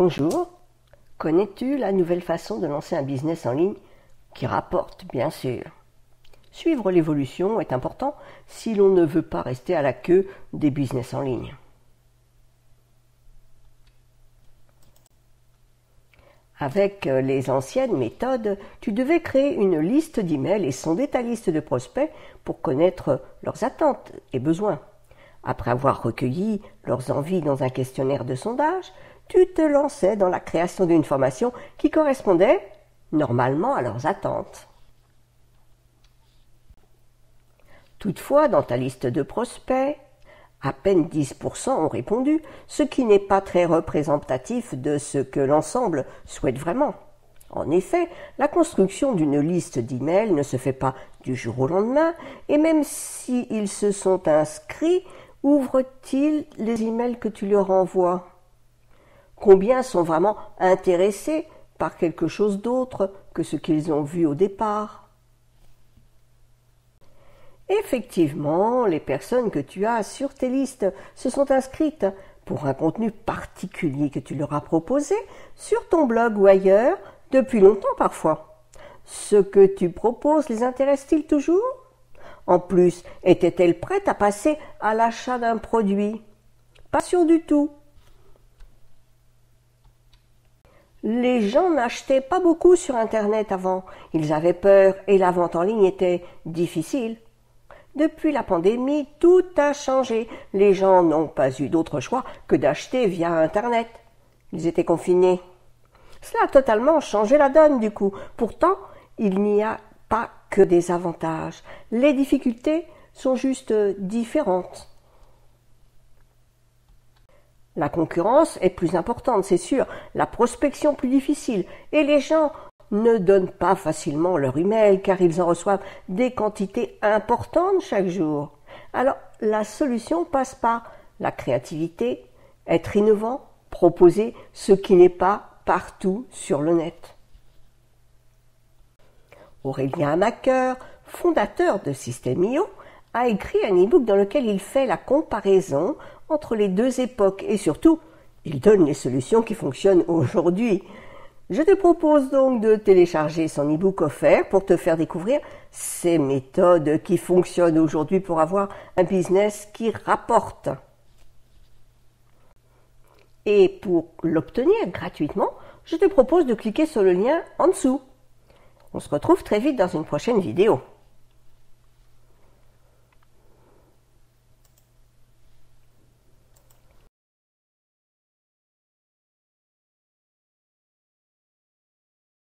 Bonjour, connais-tu la nouvelle façon de lancer un business en ligne qui rapporte bien sûr? Suivre l'évolution est important si l'on ne veut pas rester à la queue des business en ligne. Avec les anciennes méthodes, tu devais créer une liste d'emails et sonder ta liste de prospects pour connaître leurs attentes et besoins. Après avoir recueilli leurs envies dans un questionnaire de sondage, tu te lançais dans la création d'une formation qui correspondait normalement à leurs attentes. Toutefois, dans ta liste de prospects, à peine 10% ont répondu, ce qui n'est pas très représentatif de ce que l'ensemble souhaite vraiment. En effet, la construction d'une liste d'emails ne se fait pas du jour au lendemain, et même s'ils se sont inscrits, ouvrent-ils les emails que tu leur envoies? Combien sont vraiment intéressés par quelque chose d'autre que ce qu'ils ont vu au départ Effectivement, les personnes que tu as sur tes listes se sont inscrites pour un contenu particulier que tu leur as proposé sur ton blog ou ailleurs depuis longtemps parfois. Ce que tu proposes les intéresse-t-il toujours? En plus, étaient-elles prêtes à passer à l'achat d'un produit? Pas sûr du tout. Les gens n'achetaient pas beaucoup sur Internet avant. Ils avaient peur et la vente en ligne était difficile. Depuis la pandémie, tout a changé. Les gens n'ont pas eu d'autre choix que d'acheter via Internet. Ils étaient confinés. Cela a totalement changé la donne du coup. Pourtant, il n'y a pas que des avantages. Les difficultés sont juste différentes. La concurrence est plus importante, c'est sûr, la prospection plus difficile, et les gens ne donnent pas facilement leur email car ils en reçoivent des quantités importantes chaque jour. Alors la solution passe par la créativité, être innovant, proposer ce qui n'est pas partout sur le net. Aurélien Macker, fondateur de System.io, a écrit un e-book dans lequel il fait la comparaison entre les deux époques et surtout, il donne les solutions qui fonctionnent aujourd'hui. Je te propose donc de télécharger son e-book offert pour te faire découvrir ces méthodes qui fonctionnent aujourd'hui pour avoir un business qui rapporte. Et pour l'obtenir gratuitement, je te propose de cliquer sur le lien en dessous. On se retrouve très vite dans une prochaine vidéo.